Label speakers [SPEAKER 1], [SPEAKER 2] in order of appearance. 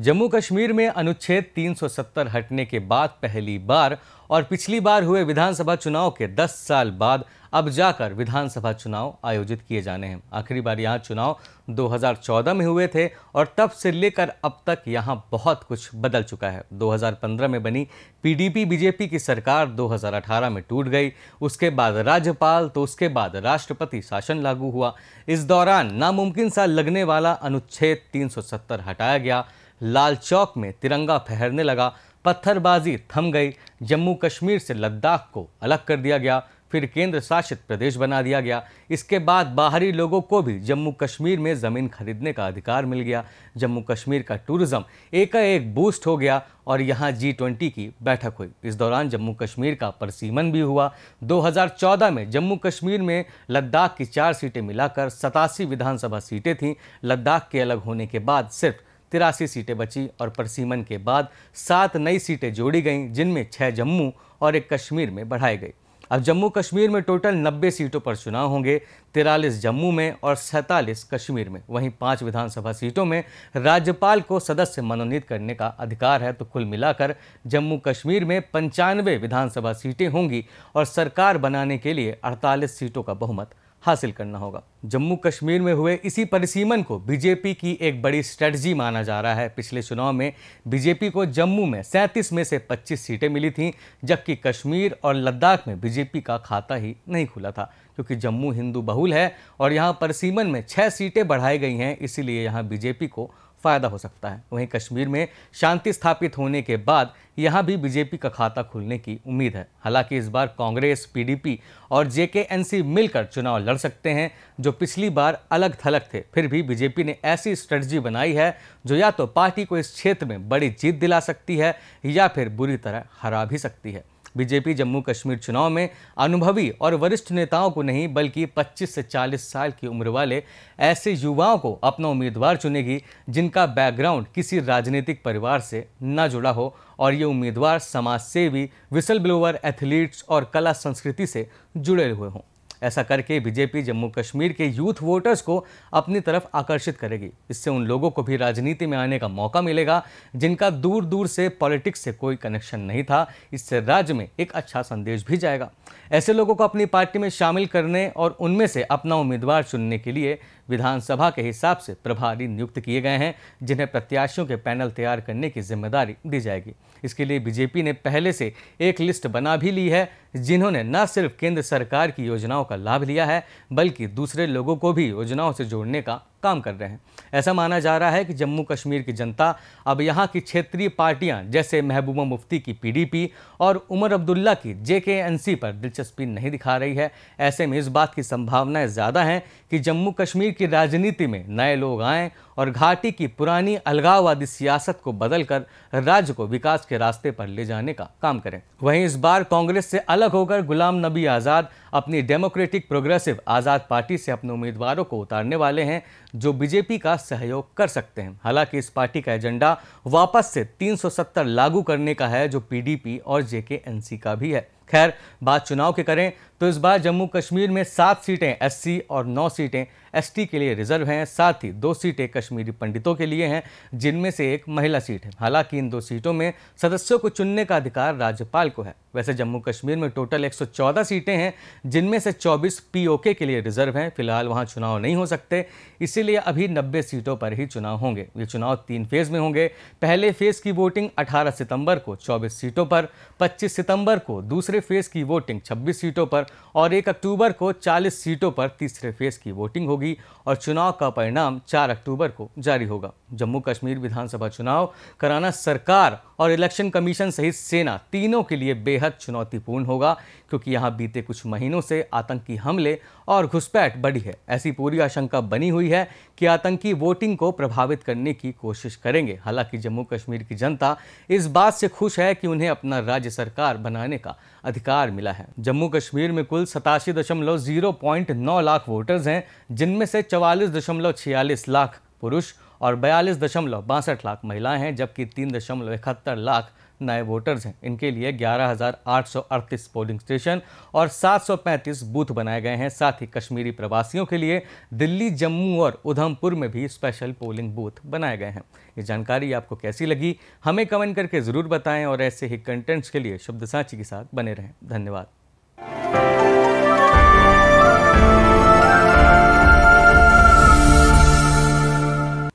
[SPEAKER 1] जम्मू कश्मीर में अनुच्छेद 370 हटने के बाद पहली बार और पिछली बार हुए विधानसभा चुनाव के 10 साल बाद अब जाकर विधानसभा चुनाव आयोजित किए जाने हैं। आखिरी बार यहाँ चुनाव 2014 में हुए थे और तब से लेकर अब तक यहाँ बहुत कुछ बदल चुका है। 2015 में बनी पीडीपी बीजेपी की सरकार 2018 में टूट गई। उसके बाद राज्यपाल तो उसके बाद राष्ट्रपति शासन लागू हुआ। इस दौरान नामुमकिन सा लगने वाला अनुच्छेद 370 हटाया गया। लाल चौक में तिरंगा फहरने लगा। पत्थरबाजी थम गई। जम्मू कश्मीर से लद्दाख को अलग कर दिया गया। फिर केंद्र शासित प्रदेश बना दिया गया। इसके बाद बाहरी लोगों को भी जम्मू कश्मीर में ज़मीन खरीदने का अधिकार मिल गया। जम्मू कश्मीर का टूरिज़्म एकाएक बूस्ट हो गया और यहाँ जी ट्वेंटी की बैठक हुई। इस दौरान जम्मू कश्मीर का परसीमन भी हुआ। 2014 में जम्मू कश्मीर में लद्दाख की चार सीटें मिलाकर सतासी विधानसभा सीटें थीं। लद्दाख के अलग होने के बाद सिर्फ़ तिरासी सीटें बची और परसीमन के बाद सात नई सीटें जोड़ी गईं, जिनमें छः जम्मू और एक कश्मीर में बढ़ाई गई अब जम्मू कश्मीर में टोटल 90 सीटों पर चुनाव होंगे। तिरालीस जम्मू में और सैंतालीस कश्मीर में। वहीं पाँच विधानसभा सीटों में राज्यपाल को सदस्य मनोनीत करने का अधिकार है तो कुल मिलाकर जम्मू कश्मीर में पंचानवे विधानसभा सीटें होंगी और सरकार बनाने के लिए 48 सीटों का बहुमत हासिल करना होगा। जम्मू कश्मीर में हुए इसी परिसीमन को बीजेपी की एक बड़ी स्ट्रेटजी माना जा रहा है। पिछले चुनाव में बीजेपी को जम्मू में सैंतीस में से 25 सीटें मिली थीं, जबकि कश्मीर और लद्दाख में बीजेपी का खाता ही नहीं खुला था, क्योंकि जम्मू हिंदू बहुल है और यहाँ परिसीमन में छः सीटें बढ़ाई गई हैं, इसीलिए यहाँ बीजेपी को फ़ायदा हो सकता है। वहीं कश्मीर में शांति स्थापित होने के बाद यहाँ भी बीजेपी का खाता खुलने की उम्मीद है। हालाँकि इस बार कांग्रेस, पीडीपी और जेकेएनसी मिलकर चुनाव लड़ सकते हैं, जो पिछली बार अलग थलग थे। फिर भी बीजेपी ने ऐसी स्ट्रेटजी बनाई है, जो या तो पार्टी को इस क्षेत्र में बड़ी जीत दिला सकती है या फिर बुरी तरह हरा भी सकती है। बीजेपी जम्मू कश्मीर चुनाव में अनुभवी और वरिष्ठ नेताओं को नहीं, बल्कि 25 से 40 साल की उम्र वाले ऐसे युवाओं को अपना उम्मीदवार चुनेगी, जिनका बैकग्राउंड किसी राजनीतिक परिवार से न जुड़ा हो। और ये उम्मीदवार समाजसेवी विसल ब्लोवर एथलीट्स और कला संस्कृति से जुड़े हुए हों। ऐसा करके बीजेपी जम्मू कश्मीर के यूथ वोटर्स को अपनी तरफ़ आकर्षित करेगी। इससे उन लोगों को भी राजनीति में आने का मौका मिलेगा, जिनका दूर दूर से पॉलिटिक्स से कोई कनेक्शन नहीं था। इससे राज्य में एक अच्छा संदेश भी जाएगा। ऐसे लोगों को अपनी पार्टी में शामिल करने और उनमें से अपना उम्मीदवार चुनने के लिए विधानसभा के हिसाब से प्रभारी नियुक्त किए गए हैं, जिन्हें प्रत्याशियों के पैनल तैयार करने की ज़िम्मेदारी दी जाएगी। इसके लिए बीजेपी ने पहले से एक लिस्ट बना भी ली है, जिन्होंने न सिर्फ़ केंद्र सरकार की योजनाओं का लाभ लिया है, बल्कि दूसरे लोगों को भी योजनाओं से जोड़ने का काम कर रहे हैं। ऐसा माना जा रहा है कि जम्मू कश्मीर की जनता अब यहाँ की क्षेत्रीय पार्टियाँ, जैसे महबूबा मुफ्ती की पीडीपी और उमर अब्दुल्ला की जेकेएनसी पर दिलचस्पी नहीं दिखा रही है। ऐसे में इस बात की संभावनाएँ ज़्यादा हैं कि जम्मू कश्मीर की राजनीति में नए लोग आएँ और घाटी की पुरानी अलगाववादी सियासत को बदलकर राज्य को विकास के रास्ते पर ले जाने का काम करें। वहीं इस बार कांग्रेस से अलग होकर गुलाम नबी आज़ाद अपनी डेमोक्रेटिक प्रोग्रेसिव आज़ाद पार्टी से अपने उम्मीदवारों को उतारने वाले हैं, जो बीजेपी का सहयोग कर सकते हैं। हालाँकि इस पार्टी का एजेंडा वापस से 370 लागू करने का है, जो पीडीपी और जेकेएनसी का भी है। खैर, बात चुनाव के करें तो इस बार जम्मू कश्मीर में सात सीटें एससी और नौ सीटें एसटी के लिए रिज़र्व हैं। साथ ही दो सीटें कश्मीरी पंडितों के लिए हैं, जिनमें से एक महिला सीट है। हालाँकि इन दो सीटों में सदस्यों को चुनने का अधिकार राज्यपाल को है। वैसे जम्मू कश्मीर में टोटल 114 सीटें हैं, जिनमें से 24 पीओके के लिए रिज़र्व हैं। फ़िलहाल वहाँ चुनाव नहीं हो सकते, इसीलिए अभी 90 सीटों पर ही चुनाव होंगे। ये चुनाव तीन फ़ेज़ में होंगे। पहले फ़ेज़ की वोटिंग 18 सितंबर को 24 सीटों पर 25 सितंबर को दूसरे फ़ेज़ की वोटिंग 26 सीटों पर और 1 अक्टूबर को 40 सीटों पर तीसरे फ़ेज़ की वोटिंग होगी और चुनाव का परिणाम 4 अक्टूबर को जारी होगा। जम्मू कश्मीर विधानसभा चुनाव, कराना सरकार और इलेक्शन कमीशन सहित सेना तीनों के लिए बेहद चुनौतीपूर्ण होगा, क्योंकि यहाँ बीते कुछ महीनों से आतंकी हमले और घुसपैठ बढ़ी है। ऐसी पूरी आशंका बनी हुई है कि आतंकी वोटिंग को प्रभावित करने की कोशिश करेंगे। हालाँकि जम्मू कश्मीर की जनता इस बात से खुश है कि उन्हें अपना राज्य सरकार बनाने का अधिकार मिला है। जम्मू कश्मीर में कुल सतासी दशमलव ज़ीरो पॉइंट नौ लाख वोटर्स हैं, जिनमें से चवालीस दशमलव छियालीस लाख पुरुष और बयालीस दशमलव बासठ लाख महिलाएँ हैं जबकि तीन दशमलव इकहत्तर लाख नए वोटर्स हैं। इनके लिए 11,838 पोलिंग स्टेशन और 735 बूथ बनाए गए हैं। साथ ही कश्मीरी प्रवासियों के लिए दिल्ली जम्मू और उधमपुर में भी स्पेशल पोलिंग बूथ बनाए गए हैं। ये जानकारी आपको कैसी लगी हमें कमेंट करके ज़रूर बताएँ और ऐसे ही कंटेंट्स के लिए शब्द साची के साथ बने रहें। धन्यवाद।